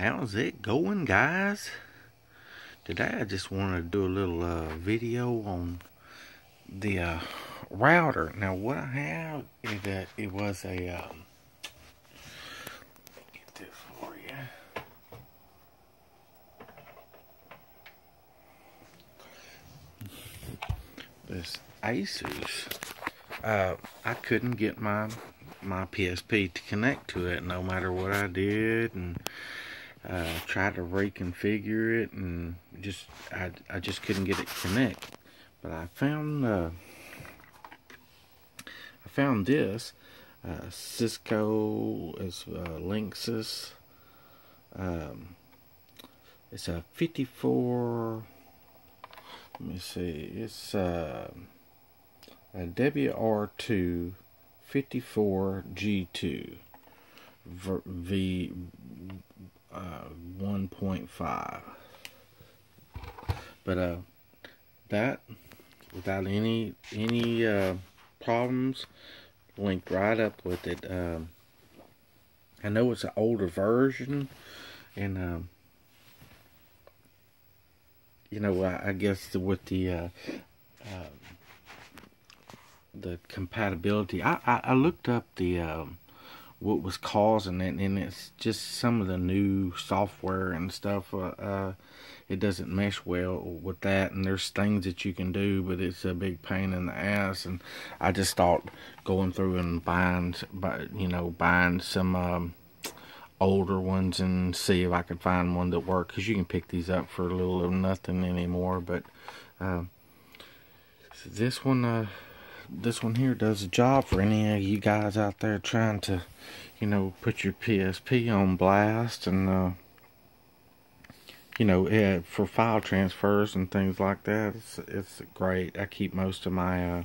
How's it going, guys? Today I just wanted to do a little uh, video on the uh, router. Now, what I have is that it was a. Um, get this for you. This Asus. Uh, I couldn't get my my PSP to connect to it no matter what I did and uh, tried to reconfigure it and just I, I just couldn't get it to connect. But I found uh, I found this uh, Cisco is uh, Linksys. Um, it's a 54 let me see it's uh, a WR2 54G2 V uh, 1.5 but uh that without any any uh, problems linked right up with it um, I know it's an older version and um, you know I, I guess with the uh, um, the compatibility. I, I, I looked up the um, what was causing it, and it's just some of the new software and stuff. Uh, uh, it doesn't mesh well with that, and there's things that you can do, but it's a big pain in the ass. And I just thought going through and buying, you know, buying some um, older ones and see if I could find one that works. Cause you can pick these up for a little or nothing anymore. But uh, this one. This one here does a job for any of you guys out there trying to, you know, put your PSP on blast and, uh, you know, yeah, for file transfers and things like that. It's it's great. I keep most of my uh,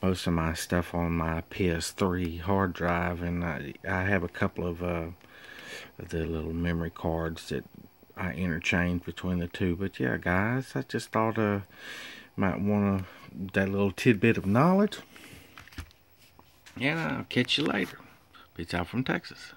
most of my stuff on my PS3 hard drive, and I I have a couple of uh, the little memory cards that I interchange between the two. But yeah, guys, I just thought uh might want to that little tidbit of knowledge. And I'll catch you later. Peace out from Texas.